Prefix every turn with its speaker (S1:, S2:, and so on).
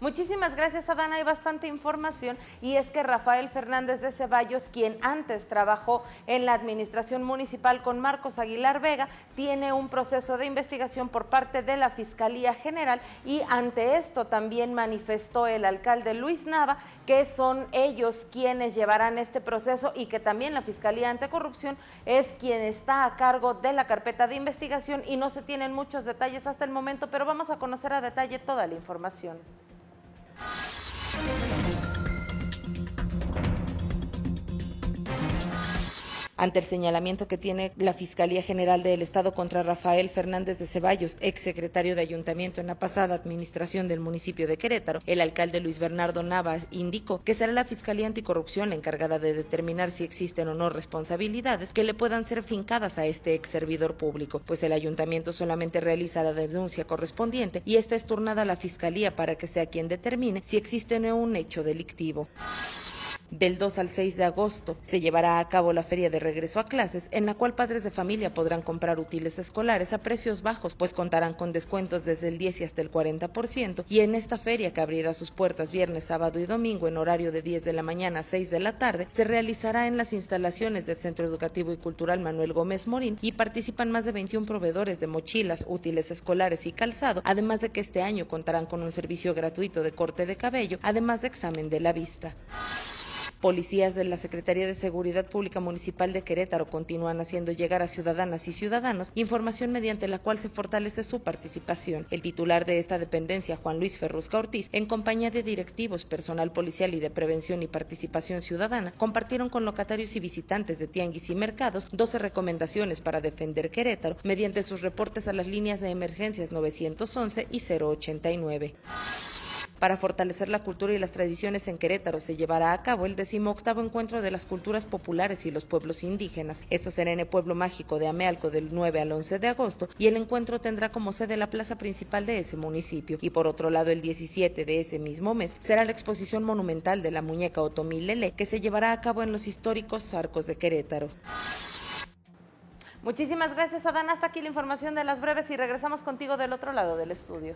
S1: Muchísimas gracias, Adana. Hay bastante información y es que Rafael Fernández de Ceballos, quien antes trabajó en la administración municipal con Marcos Aguilar Vega, tiene un proceso de investigación por parte de la Fiscalía General y ante esto también manifestó el alcalde Luis Nava que son ellos quienes llevarán este proceso y que también la Fiscalía Anticorrupción es quien está a cargo de la carpeta de investigación y no se tienen muchos detalles hasta el momento, pero vamos a conocer a detalle toda la información. Thank you. Ante el señalamiento que tiene la Fiscalía General del Estado contra Rafael Fernández de Ceballos, ex secretario de Ayuntamiento en la pasada administración del municipio de Querétaro. El alcalde Luis Bernardo Navas indicó que será la Fiscalía Anticorrupción la encargada de determinar si existen o no responsabilidades que le puedan ser fincadas a este ex servidor público, pues el ayuntamiento solamente realiza la denuncia correspondiente y esta es turnada a la Fiscalía para que sea quien determine si existe o no un hecho delictivo. Del 2 al 6 de agosto se llevará a cabo la feria de regreso a clases, en la cual padres de familia podrán comprar útiles escolares a precios bajos, pues contarán con descuentos desde el 10 y hasta el 40%. Y en esta feria, que abrirá sus puertas viernes, sábado y domingo en horario de 10 de la mañana a 6 de la tarde, se realizará en las instalaciones del Centro Educativo y Cultural Manuel Gómez Morín y participan más de 21 proveedores de mochilas, útiles escolares y calzado, además de que este año contarán con un servicio gratuito de corte de cabello, además de examen de la vista. Policías de la Secretaría de Seguridad Pública Municipal de Querétaro continúan haciendo llegar a ciudadanas y ciudadanos información mediante la cual se fortalece su participación. El titular de esta dependencia, Juan Luis Ferrusca Ortiz, en compañía de directivos, personal policial y de prevención y participación ciudadana, compartieron con locatarios y visitantes de tianguis y mercados 12 recomendaciones para defender Querétaro mediante sus reportes a las líneas de emergencias 911 y 089. Para fortalecer la cultura y las tradiciones en Querétaro se llevará a cabo el decimoctavo encuentro de las culturas populares y los pueblos indígenas. Esto será en el pueblo mágico de Amealco del 9 al 11 de agosto y el encuentro tendrá como sede la plaza principal de ese municipio. Y por otro lado, el 17 de ese mismo mes será la exposición monumental de la muñeca Otomí Lele que se llevará a cabo en los históricos arcos de Querétaro. Muchísimas gracias, Adán. Hasta aquí la información de las breves y regresamos contigo del otro lado del estudio.